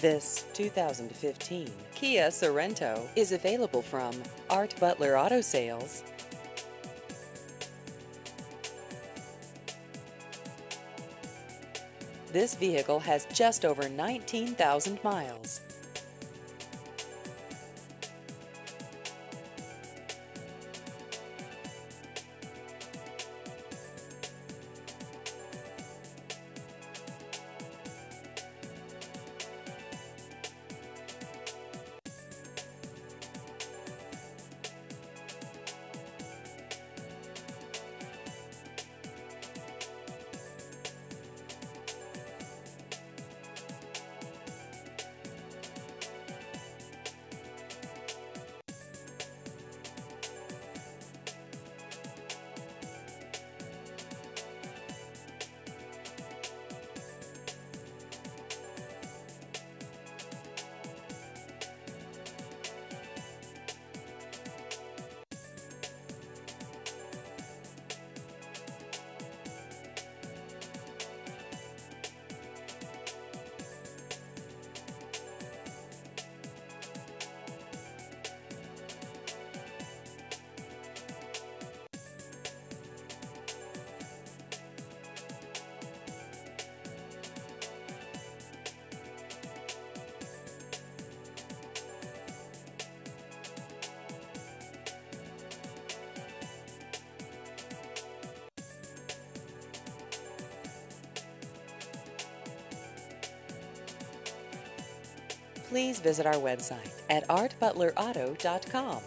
This 2015 Kia Sorento is available from Art Butler Auto Sales. This vehicle has just over 19,000 miles. Please visit our website at artbutlerauto.com.